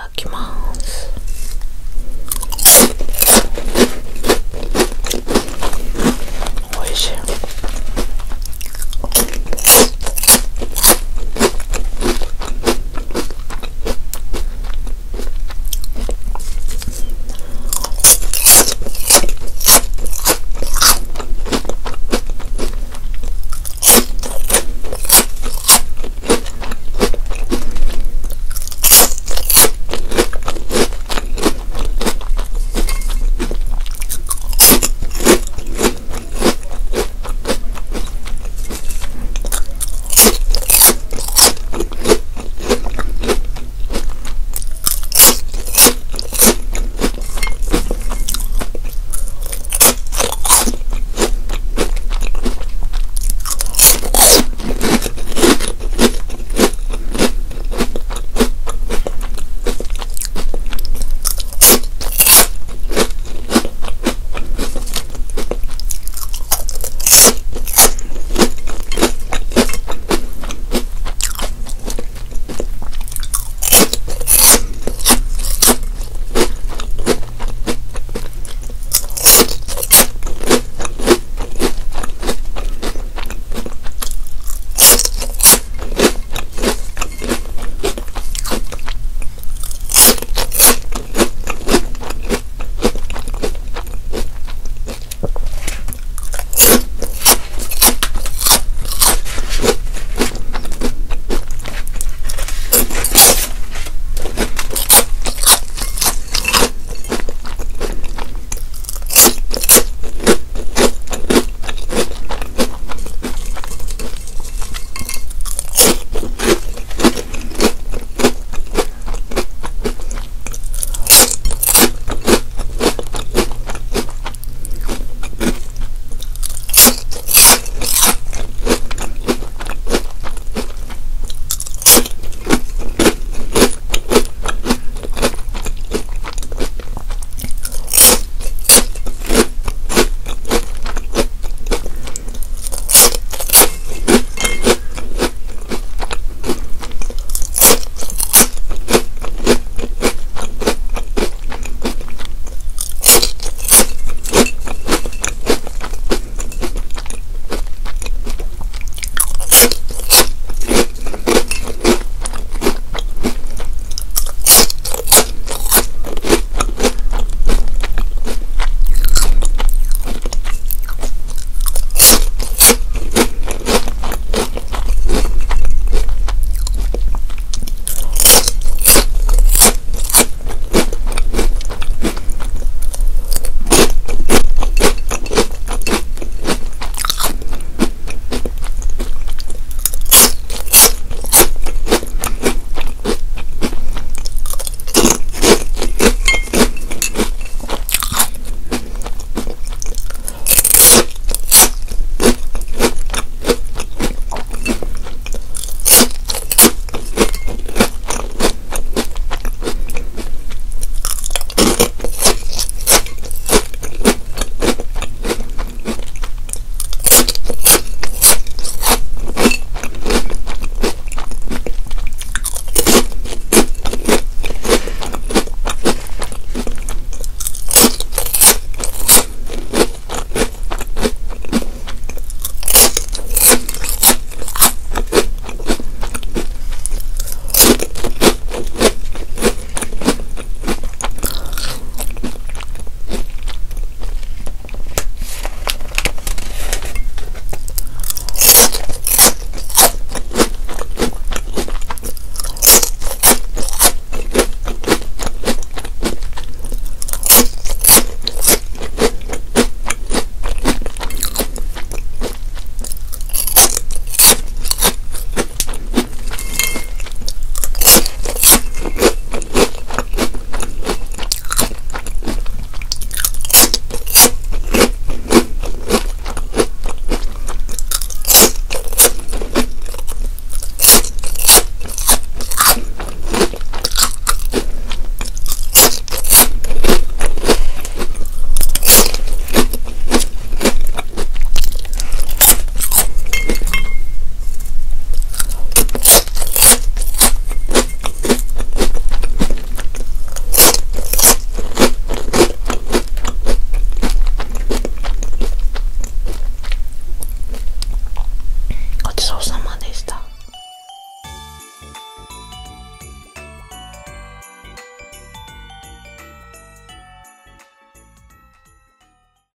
だきます。